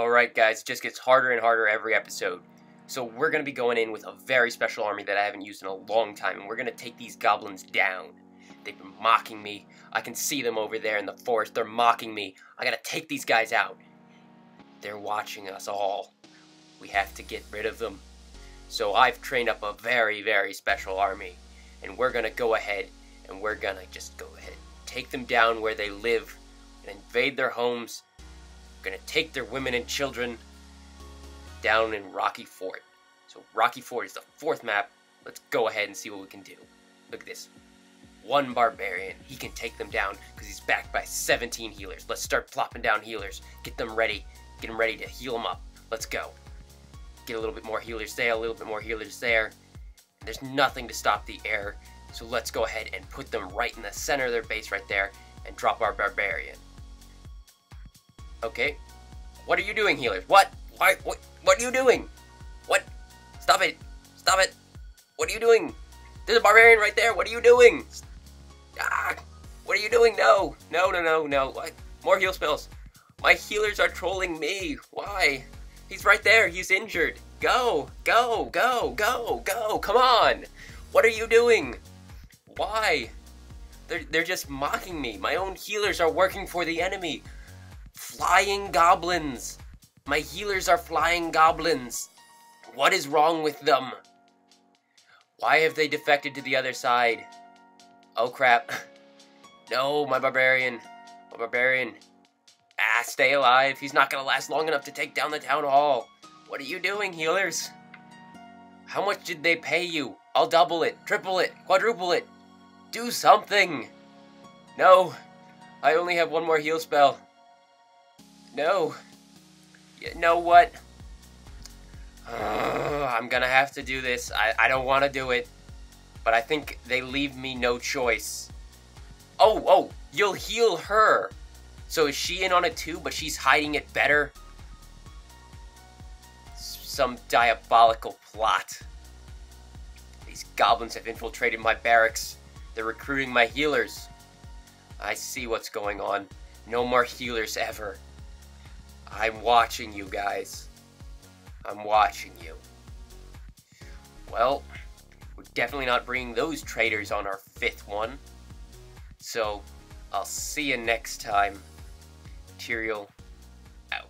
Alright guys, it just gets harder and harder every episode. So we're going to be going in with a very special army that I haven't used in a long time, and we're going to take these goblins down. They've been mocking me. I can see them over there in the forest. They're mocking me. I gotta take these guys out. They're watching us all. We have to get rid of them. So I've trained up a very, very special army. And we're gonna go ahead and we're gonna just go ahead take them down where they live and invade their homes. We're gonna take their women and children down in Rocky Fort. So Rocky Fort is the fourth map. Let's go ahead and see what we can do. Look at this. One barbarian. He can take them down because he's backed by 17 healers. Let's start plopping down healers. Get them ready. Get them ready to heal them up. Let's go. Get a little bit more healers there, a little bit more healers there. There's nothing to stop the air. So let's go ahead and put them right in the center of their base right there and drop our barbarian. Okay. What are you doing, healers? What? Why? What? What are you doing? What? Stop it! Stop it! What are you doing? There's a barbarian right there. What are you doing? Ah! What are you doing? No! No, no, no, no. What? More heal spells. My healers are trolling me. Why? He's right there. He's injured. Go! Go! Go! Go! Go! Come on! What are you doing? Why? They're, they're just mocking me. My own healers are working for the enemy. Flying goblins. My healers are flying goblins. What is wrong with them? Why have they defected to the other side? Oh crap. No, my barbarian. My barbarian. Ah, stay alive. He's not gonna last long enough to take down the town hall. What are you doing, healers? How much did they pay you? I'll double it, triple it, quadruple it. Do something! No, I only have one more heal spell. No. You know what? Uh, I'm gonna have to do this. I, I don't want to do it. But I think they leave me no choice. Oh, oh, you'll heal her. So is she in on it too, but she's hiding it better? Some diabolical plot. These goblins have infiltrated my barracks. They're recruiting my healers. I see what's going on. No more healers ever. I'm watching you guys. I'm watching you. Well, we're definitely not bringing those traitors on our fifth one. So, I'll see you next time. Tyrael out.